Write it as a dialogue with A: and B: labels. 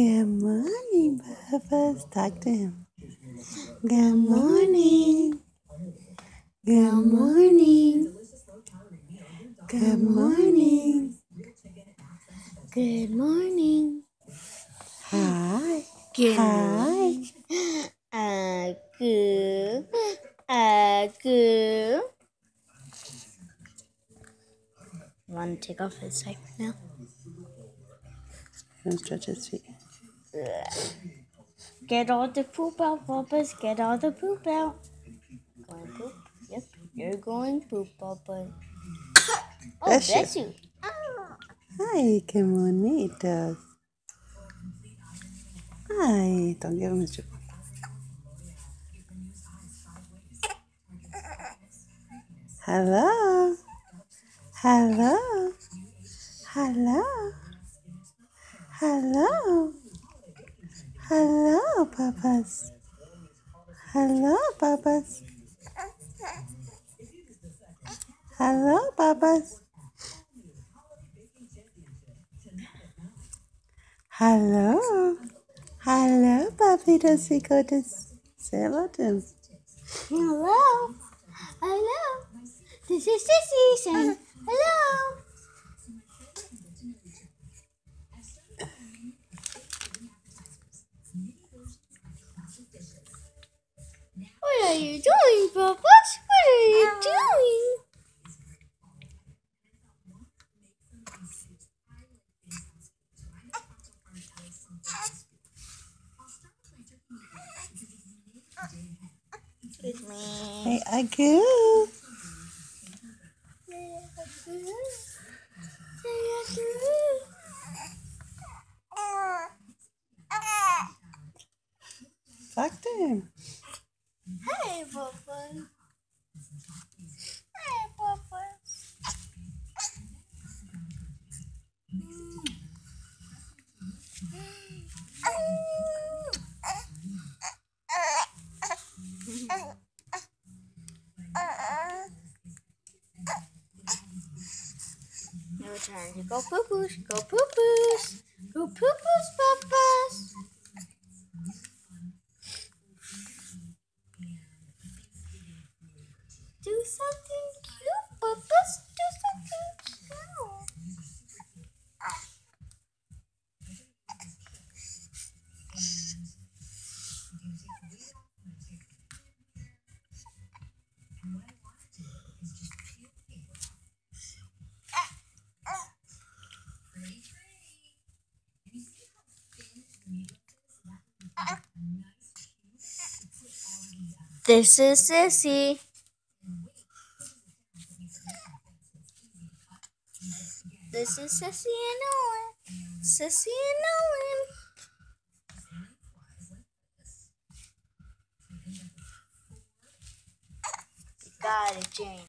A: Good morning, Bubba's. Talk to him. Good morning. Good morning. Good morning.
B: Good morning.
A: Hi.
B: Good
A: Hi.
B: Good. Good. Want to take off his diaper now?
A: And stretch his feet.
B: Get all the poop out, Bubba's. Get all the poop out. Going poop? Yep, you're going poop, Bubba. Oh,
A: Bless you.
B: bless you.
A: Hi, qué bonitos. Ay, don't give him his chip. Hello. Hello. Hello. Hello. Hello, Papas. Hello, Papas. Hello, Papas. Hello. Hello, Papi. Does he go to s- say hello to him?
B: Hello. Hello. This is Sissy saying hello. What are you doing, Bubbles? What are you doing?
A: Hey, Agu. Talk to him.
B: Hey, Bubba. Hey, Bubba. Your turn to go poo poos. Go poo poos. Go poo poos, papas. Something cute, papas. Do something cute. This is Sissy. This is Sissy and Owen. Sissy and Owen. Got it, Jane.